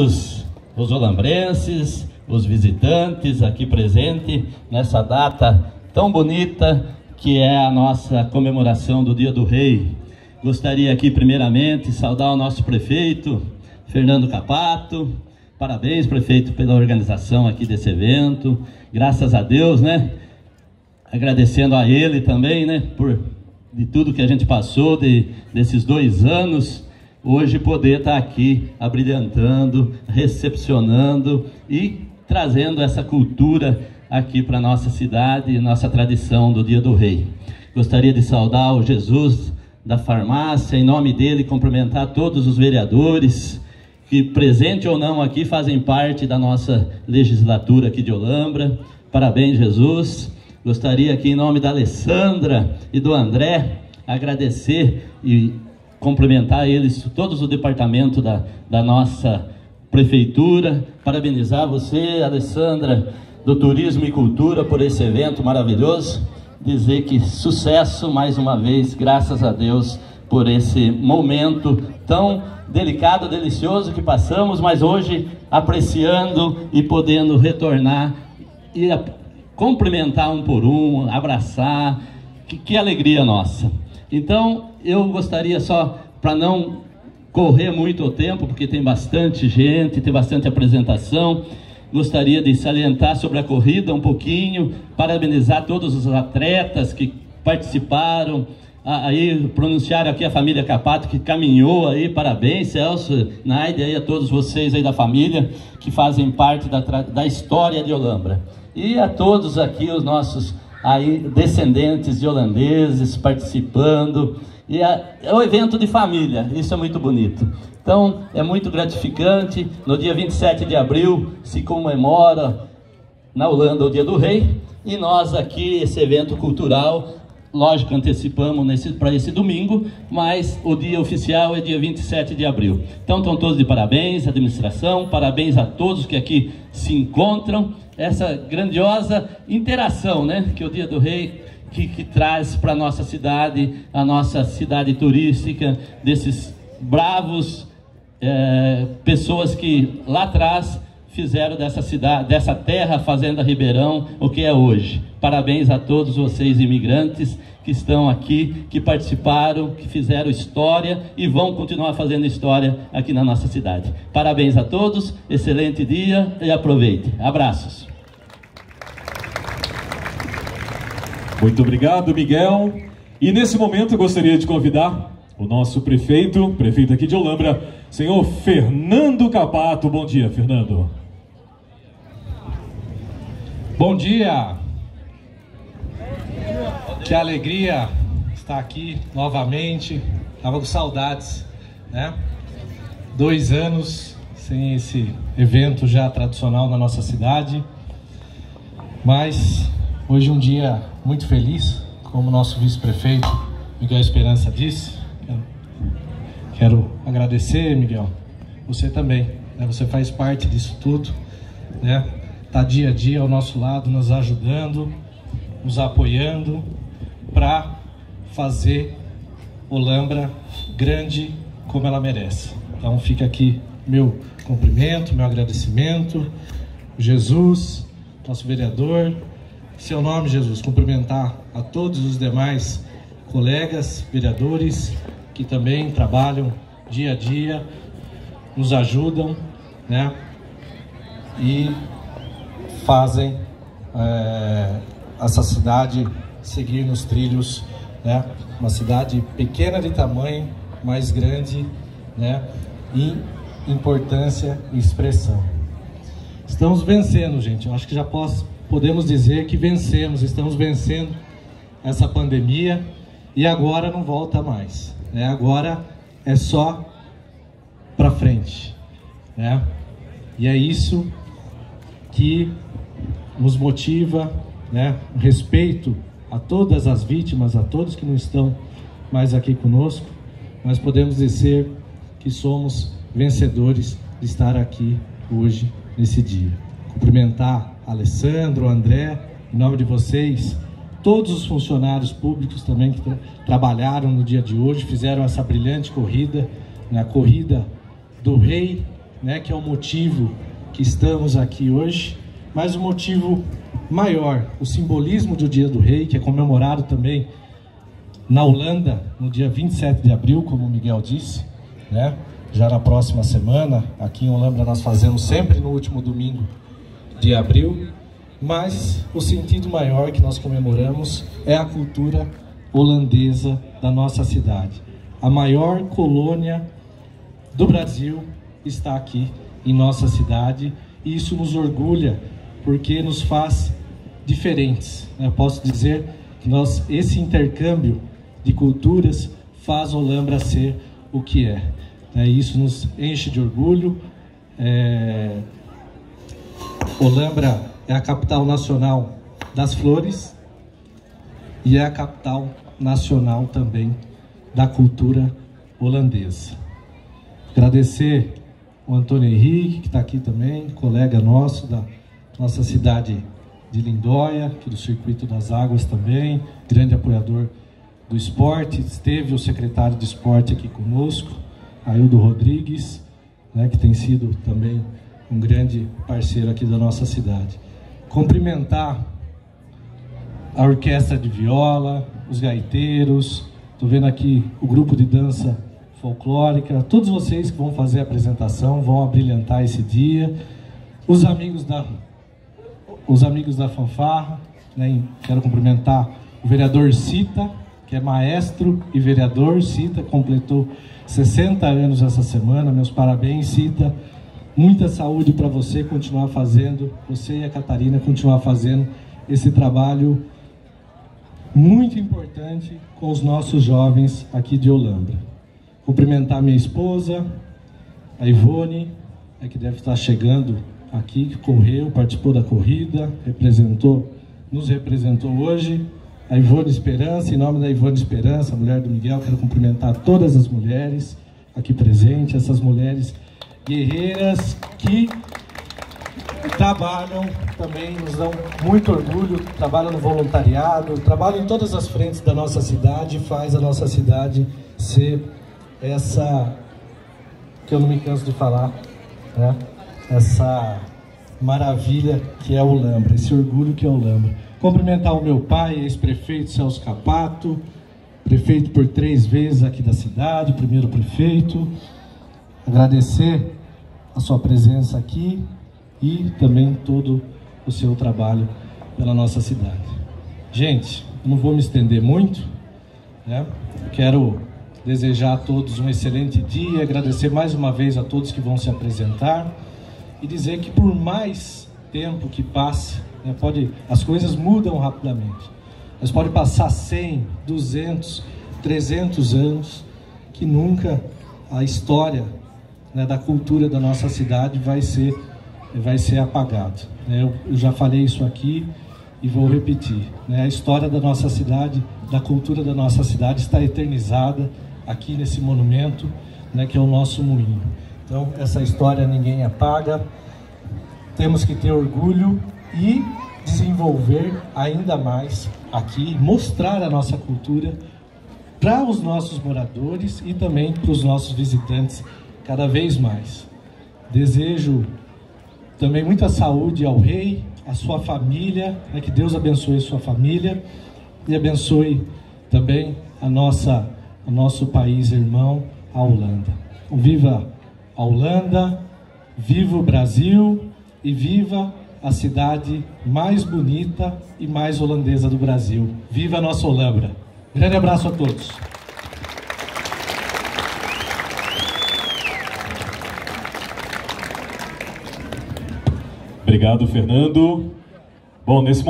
Os, os olambrenses, os visitantes aqui presentes nessa data tão bonita que é a nossa comemoração do Dia do Rei. Gostaria aqui, primeiramente, saudar o nosso prefeito, Fernando Capato. Parabéns, prefeito, pela organização aqui desse evento. Graças a Deus, né? Agradecendo a ele também, né? Por de tudo que a gente passou, de, desses dois anos. Hoje poder estar aqui abrilhantando, recepcionando e trazendo essa cultura aqui para nossa cidade e nossa tradição do Dia do Rei. Gostaria de saudar o Jesus da farmácia, em nome dele, cumprimentar todos os vereadores que, presente ou não aqui, fazem parte da nossa legislatura aqui de Olambra. Parabéns, Jesus. Gostaria aqui, em nome da Alessandra e do André, agradecer e cumprimentar eles, todos o departamento da, da nossa prefeitura. Parabenizar você, Alessandra, do Turismo e Cultura, por esse evento maravilhoso dizer que sucesso mais uma vez, graças a Deus por esse momento tão delicado, delicioso que passamos, mas hoje apreciando e podendo retornar e cumprimentar um por um, abraçar, que, que alegria nossa. Então, eu gostaria só, para não correr muito o tempo, porque tem bastante gente, tem bastante apresentação, gostaria de salientar sobre a corrida um pouquinho, parabenizar todos os atletas que participaram, aí pronunciaram aqui a família Capato que caminhou aí, parabéns Celso, Naide aí a todos vocês aí da família que fazem parte da, da história de Olambra. E a todos aqui os nossos aí descendentes de holandeses participando, e é, um evento de família, isso é muito bonito. Então, é muito gratificante. No dia 27 de abril se comemora na Holanda o Dia do Rei. E nós aqui, esse evento cultural, lógico, antecipamos para esse domingo, mas o dia oficial é dia 27 de abril. Então, estão todos de parabéns, administração, parabéns a todos que aqui se encontram. Essa grandiosa interação, né, que o Dia do Rei que, que traz para a nossa cidade, a nossa cidade turística, desses bravos é, pessoas que lá atrás fizeram dessa cidade, dessa terra, Fazenda Ribeirão, o que é hoje. Parabéns a todos vocês imigrantes que estão aqui, que participaram, que fizeram história e vão continuar fazendo história aqui na nossa cidade. Parabéns a todos, excelente dia e aproveite. Abraços. Muito obrigado, Miguel. E nesse momento eu gostaria de convidar o nosso prefeito, prefeito aqui de Olambra, senhor Fernando Capato. Bom dia, Fernando. Bom dia. Que alegria estar aqui novamente. Tava com saudades, né? Dois anos sem esse evento já tradicional na nossa cidade. Mas hoje um dia muito feliz, como nosso vice-prefeito Miguel Esperança disse. Quero agradecer, Miguel, você também. Né? Você faz parte disso tudo, né? Tá dia a dia ao nosso lado, nos ajudando, nos apoiando para fazer Olambra grande como ela merece. Então fica aqui meu cumprimento, meu agradecimento. Jesus, nosso vereador, seu nome, Jesus, cumprimentar a todos os demais colegas, vereadores que também trabalham dia a dia, nos ajudam, né? E fazem é, essa cidade seguir nos trilhos, né? Uma cidade pequena de tamanho, mais grande, né? Em importância e expressão. Estamos vencendo, gente. Eu acho que já posso podemos dizer que vencemos, estamos vencendo essa pandemia e agora não volta mais. Né? Agora é só para frente. Né? E é isso que nos motiva, né? Respeito a todas as vítimas, a todos que não estão mais aqui conosco, nós podemos dizer que somos vencedores de estar aqui hoje, nesse dia. Cumprimentar Alessandro, André, em nome de vocês, todos os funcionários públicos também que tra trabalharam no dia de hoje, fizeram essa brilhante corrida, na né, corrida do rei né, que é o motivo que estamos aqui hoje, mas o motivo maior, o simbolismo do Dia do Rei, que é comemorado também na Holanda no dia 27 de abril, como o Miguel disse, né? Já na próxima semana, aqui em Holanda nós fazemos sempre no último domingo de abril, mas o sentido maior que nós comemoramos é a cultura holandesa da nossa cidade. A maior colônia do Brasil está aqui em nossa cidade e isso nos orgulha porque nos faz diferentes. Né? Eu posso dizer que nós, esse intercâmbio de culturas faz Olambra ser o que é. é isso nos enche de orgulho. É... Olambra é a capital nacional das flores e é a capital nacional também da cultura holandesa. Agradecer o Antônio Henrique, que está aqui também, colega nosso da nossa cidade de Lindóia, aqui do Circuito das Águas também, grande apoiador do esporte. Esteve o secretário de esporte aqui conosco, Aildo Rodrigues, né, que tem sido também um grande parceiro aqui da nossa cidade. Cumprimentar a orquestra de viola, os gaiteiros, estou vendo aqui o grupo de dança folclórica, todos vocês que vão fazer a apresentação, vão abrilhantar esse dia, os amigos da os amigos da fanfarra, né? quero cumprimentar o vereador Cita, que é maestro e vereador, Cita, completou 60 anos essa semana, meus parabéns, Cita, muita saúde para você continuar fazendo, você e a Catarina continuar fazendo esse trabalho muito importante com os nossos jovens aqui de Olambra. Cumprimentar minha esposa, a Ivone, é que deve estar chegando aqui que correu, participou da corrida, representou, nos representou hoje. A Ivone Esperança, em nome da Ivone Esperança, mulher do Miguel, quero cumprimentar todas as mulheres aqui presentes, essas mulheres guerreiras que trabalham também, nos dão muito orgulho, trabalham no voluntariado, trabalham em todas as frentes da nossa cidade, faz a nossa cidade ser essa que eu não me canso de falar, né? essa maravilha que é o Lambra, esse orgulho que é o Lambra. Cumprimentar o meu pai, ex-prefeito Celso Capato, prefeito por três vezes aqui da cidade, primeiro prefeito. Agradecer a sua presença aqui e também todo o seu trabalho pela nossa cidade. Gente, não vou me estender muito, né? Quero desejar a todos um excelente dia, agradecer mais uma vez a todos que vão se apresentar e dizer que por mais tempo que passe, né, pode, as coisas mudam rapidamente. Mas pode passar 100, 200, 300 anos que nunca a história né, da cultura da nossa cidade vai ser, vai ser apagada. Né? Eu, eu, já falei isso aqui e vou repetir. Né? A história da nossa cidade, da cultura da nossa cidade está eternizada aqui nesse monumento, né, que é o nosso moinho. Então, essa história ninguém apaga. Temos que ter orgulho e desenvolver ainda mais aqui, mostrar a nossa cultura para os nossos moradores e também para os nossos visitantes cada vez mais. Desejo também muita saúde ao rei, à sua família, né, que Deus abençoe sua família e abençoe também a nossa, o nosso país irmão, a Holanda. Viva a Holanda, viva o Brasil e viva a cidade mais bonita e mais holandesa do Brasil. Viva a nossa Holambra. Grande abraço a todos. Obrigado, Fernando. Bom, nesse